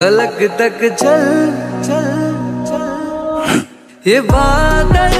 अलग तक चल चल चल। ये बादल